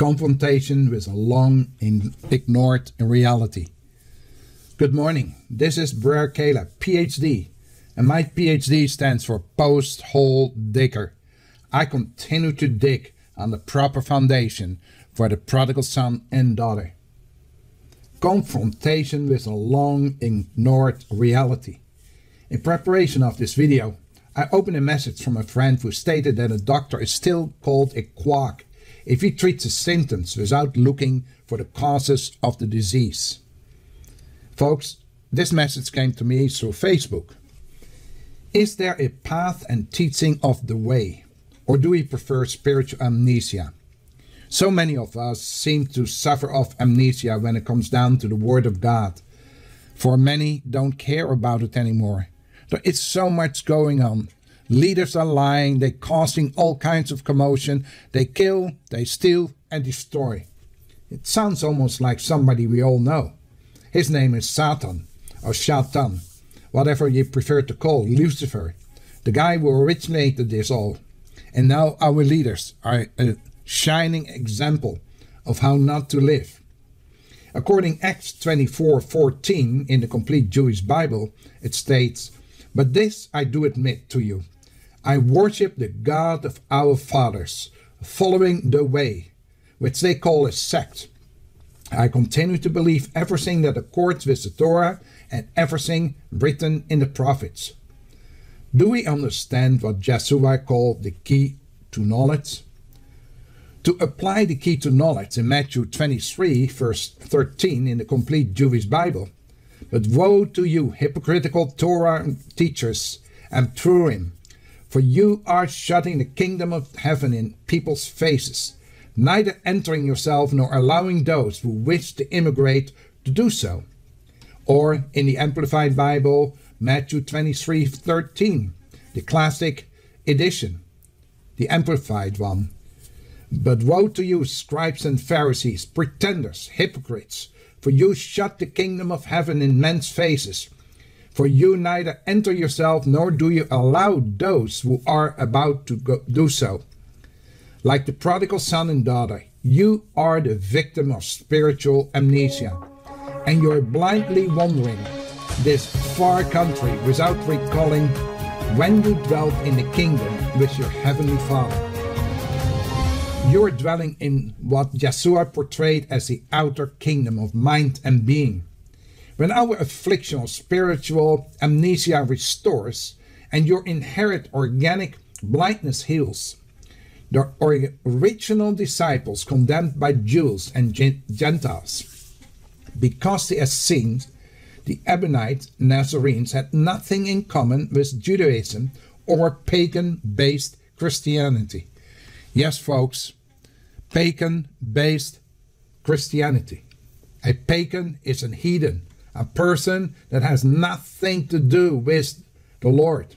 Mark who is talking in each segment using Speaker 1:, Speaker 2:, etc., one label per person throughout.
Speaker 1: confrontation with a long ignored reality. Good morning. This is Brer Caleb, PhD, and my PhD stands for Post Hole Digger. I continue to dig on the proper foundation for the prodigal son and daughter. Confrontation with a long ignored reality. In preparation of this video, I opened a message from a friend who stated that a doctor is still called a quack if he treats the symptoms without looking for the causes of the disease. Folks, this message came to me through Facebook. Is there a path and teaching of the way, or do we prefer spiritual amnesia? So many of us seem to suffer of amnesia when it comes down to the Word of God. For many don't care about it anymore. There is so much going on. Leaders are lying, they're causing all kinds of commotion. They kill, they steal, and destroy. It sounds almost like somebody we all know. His name is Satan, or Shatan, whatever you prefer to call Lucifer, the guy who originated this all. And now our leaders are a shining example of how not to live. According Acts 24:14 in the complete Jewish Bible, it states, "But this I do admit to you, I worship the God of our fathers, following the way, which they call a sect. I continue to believe everything that accords with the Torah and everything written in the prophets. Do we understand what Yeshua called the key to knowledge? To apply the key to knowledge in Matthew 23, verse 13 in the complete Jewish Bible. But woe to you, hypocritical Torah teachers and P'rushim, for you are shutting the kingdom of heaven in people's faces, neither entering yourself nor allowing those who wish to immigrate to do so. Or in the Amplified Bible, Matthew 23 13, the classic edition, the Amplified one. But woe to you, scribes and Pharisees, pretenders, hypocrites, for you shut the kingdom of heaven in men's faces for you neither enter yourself nor do you allow those who are about to go, do so. Like the prodigal son and daughter, you are the victim of spiritual amnesia, and you're blindly wandering this far country without recalling when you dwelt in the kingdom with your heavenly Father. You're dwelling in what Yeshua portrayed as the outer kingdom of mind and being when our affliction or spiritual amnesia restores and your inherent organic blindness heals, the original disciples condemned by Jews and Gentiles, because the Essenes, the Ebionite Nazarenes, had nothing in common with Judaism or pagan based Christianity. Yes, folks, pagan based Christianity. A pagan is an heathen a person that has nothing to do with the Lord.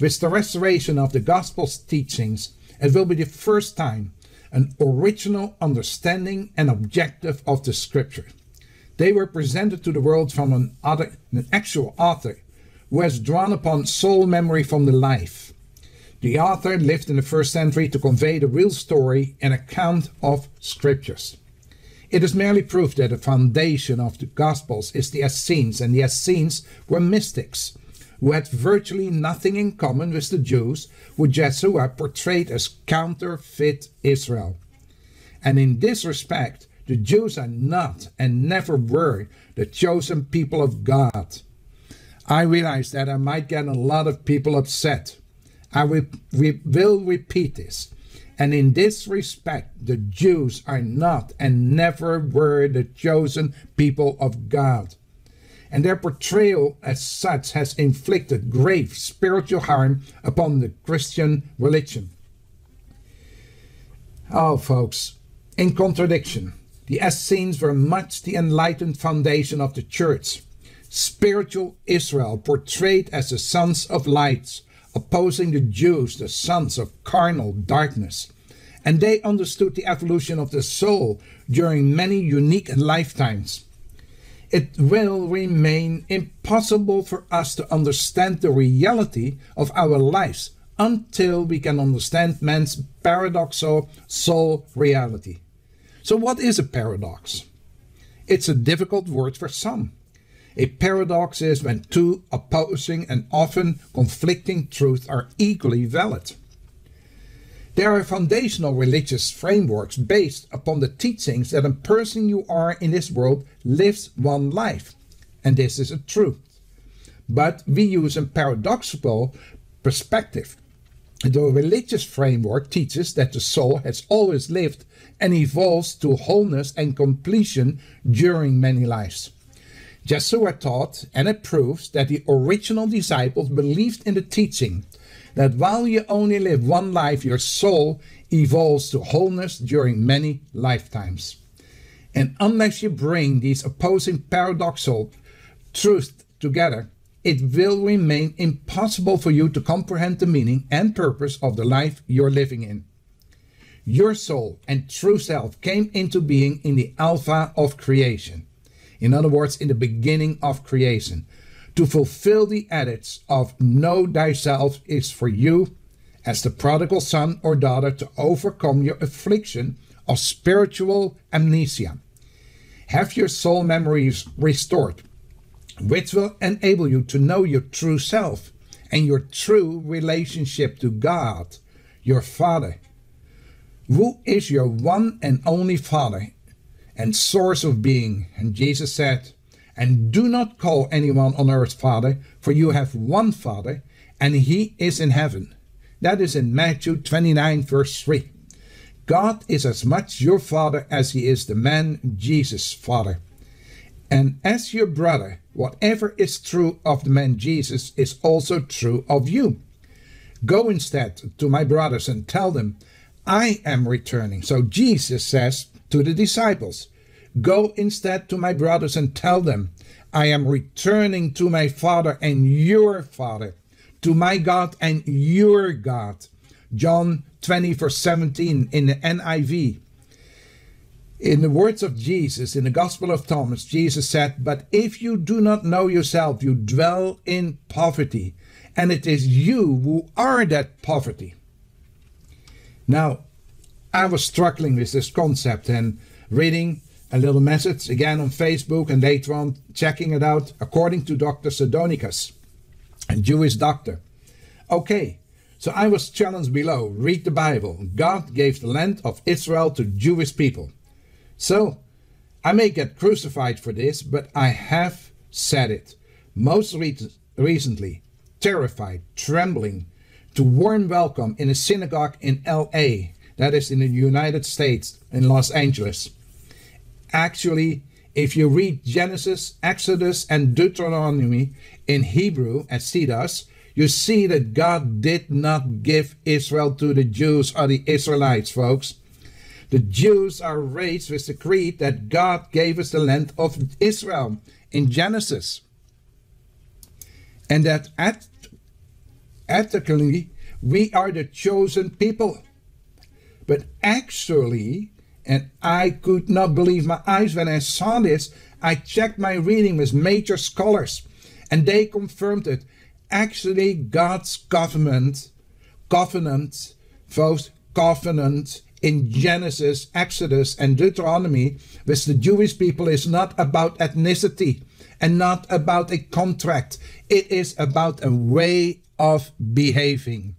Speaker 1: With the restoration of the gospel's teachings, it will be the first time an original understanding and objective of the scripture. They were presented to the world from an, other, an actual author who has drawn upon soul memory from the life. The author lived in the first century to convey the real story and account of scriptures. It is merely proof that the foundation of the Gospels is the Essenes, and the Essenes were mystics who had virtually nothing in common with the Jews, who Yeshua portrayed as counterfeit Israel. And in this respect, the Jews are not and never were the chosen people of God. I realize that I might get a lot of people upset. I will repeat this. And in this respect, the Jews are not and never were the chosen people of God. And their portrayal as such has inflicted grave spiritual harm upon the Christian religion. Oh, folks, in contradiction, the Essenes were much the enlightened foundation of the church. Spiritual Israel portrayed as the sons of light, opposing the Jews, the sons of carnal darkness. And they understood the evolution of the soul during many unique lifetimes. It will remain impossible for us to understand the reality of our lives until we can understand man's paradoxal soul reality. So, what is a paradox? It's a difficult word for some. A paradox is when two opposing and often conflicting truths are equally valid. There are foundational religious frameworks based upon the teachings that a person you are in this world lives one life, and this is a truth. But we use a paradoxical perspective. The religious framework teaches that the soul has always lived and evolves to wholeness and completion during many lives. Yeshua taught, and it proves that the original disciples believed in the teaching that while you only live one life, your soul evolves to wholeness during many lifetimes. And unless you bring these opposing paradoxical truths together, it will remain impossible for you to comprehend the meaning and purpose of the life you're living in. Your soul and true self came into being in the Alpha of creation. In other words, in the beginning of creation to fulfill the edicts of know thyself is for you, as the prodigal son or daughter, to overcome your affliction of spiritual amnesia. Have your soul memories restored, which will enable you to know your true self and your true relationship to God, your Father. Who is your one and only Father and source of being? And Jesus said, and do not call anyone on earth Father, for you have one Father, and he is in heaven. That is in Matthew 29, verse 3. God is as much your Father as he is the man Jesus' Father. And as your brother, whatever is true of the man Jesus is also true of you. Go instead to my brothers and tell them, I am returning. So Jesus says to the disciples, Go instead to my brothers and tell them, I am returning to my Father and your Father, to my God and your God. John 20, verse 17 in the NIV. In the words of Jesus in the Gospel of Thomas, Jesus said, But if you do not know yourself, you dwell in poverty, and it is you who are that poverty. Now, I was struggling with this concept and reading a little message again on Facebook and later on checking it out according to Dr. Sadonicus, a Jewish doctor. Okay, so I was challenged below read the Bible. God gave the land of Israel to Jewish people. So I may get crucified for this, but I have said it. Most re- recently, terrified, trembling, to warm welcome in a synagogue in LA, that is in the United States, in Los Angeles. Actually, if you read Genesis, Exodus, and Deuteronomy in Hebrew, as he does, you see that God did not give Israel to the Jews or the Israelites, folks. The Jews are raised with the creed that God gave us the land of Israel in Genesis. And that at, ethically we are the chosen people. But actually, and I could not believe my eyes when I saw this. I checked my reading with major scholars, and they confirmed it. Actually, God's government, covenant, both covenant in Genesis, Exodus, and Deuteronomy with the Jewish people is not about ethnicity and not about a contract. It is about a way of behaving.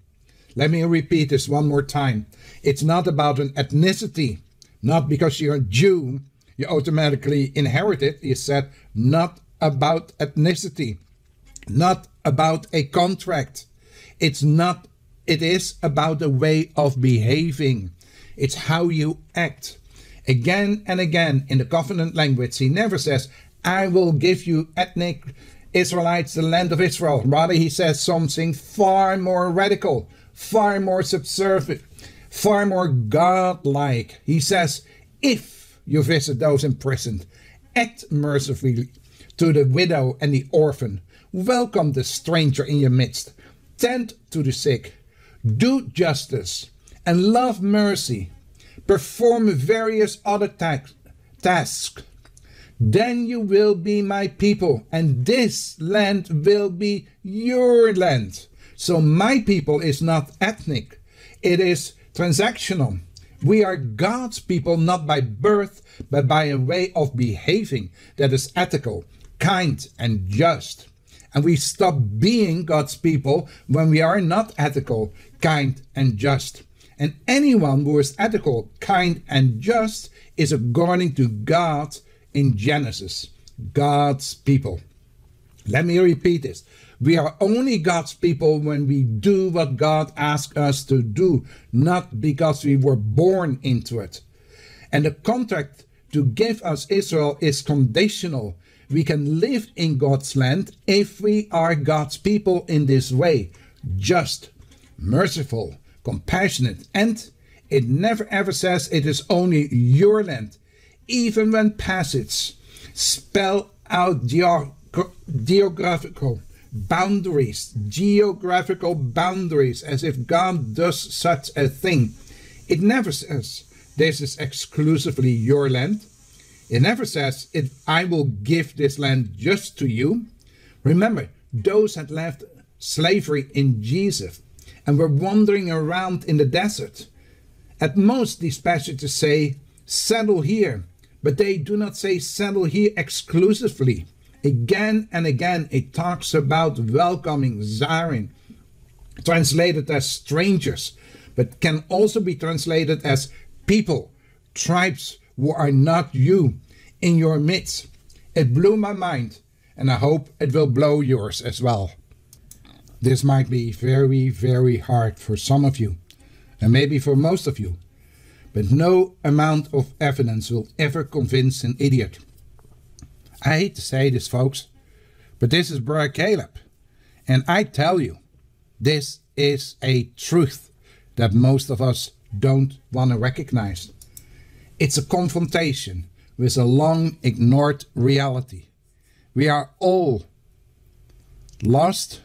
Speaker 1: Let me repeat this one more time. It's not about an ethnicity not because you're a Jew, you automatically inherit it. He said, not about ethnicity, not about a contract. It's not, it is about a way of behaving. It's how you act. Again and again in the covenant language, he never says, I will give you ethnic Israelites the land of Israel. Rather, he says something far more radical, far more subservient, far more godlike. He says, If you visit those imprisoned, act mercifully to the widow and the orphan, welcome the stranger in your midst, tend to the sick, do justice, and love mercy, perform various other ta- tasks. Then you will be my people, and this land will be your land. So, my people is not ethnic, it is transactional. We are God's people not by birth, but by a way of behaving that is ethical, kind, and just. And we stop being God's people when we are not ethical, kind, and just. And anyone who is ethical, kind, and just is according to God in Genesis. God's people. Let me repeat this. We are only God's people when we do what God asks us to do, not because we were born into it. And the contract to give us Israel is conditional. We can live in God's land if we are God's people in this way just, merciful, compassionate, and it never ever says it is only your land, even when passage spell out geographical boundaries, geographical boundaries, as if God does such a thing. It never says this is exclusively your land. It never says it, I will give this land just to you. Remember, those had left slavery in Jesus and were wandering around in the desert. At most, these passages say, settle here, but they do not say settle here exclusively. Again and again, it talks about welcoming zarim, translated as strangers, but can also be translated as people, tribes who are not you in your midst. It blew my mind, and I hope it will blow yours as well. This might be very, very hard for some of you, and maybe for most of you, but no amount of evidence will ever convince an idiot I hate to say this, folks, but this is Brother Caleb. And I tell you, this is a truth that most of us don't want to recognize. It's a confrontation with a long ignored reality. We are all lost,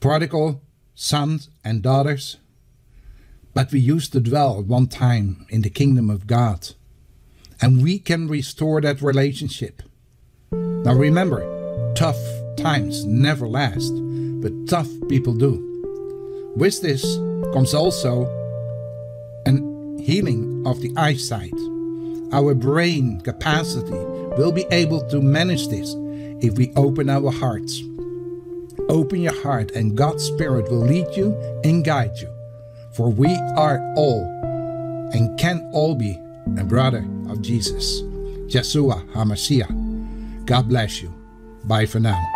Speaker 1: prodigal sons and daughters, but we used to dwell at one time in the kingdom of God and we can restore that relationship. Now remember, tough times never last, but tough people do. With this comes also an healing of the eyesight. Our brain capacity will be able to manage this if we open our hearts. Open your heart, and God's Spirit will lead you and guide you. For we are all and can all be a brother of Jesus, Yeshua HaMashiach. God bless you. Bye for now.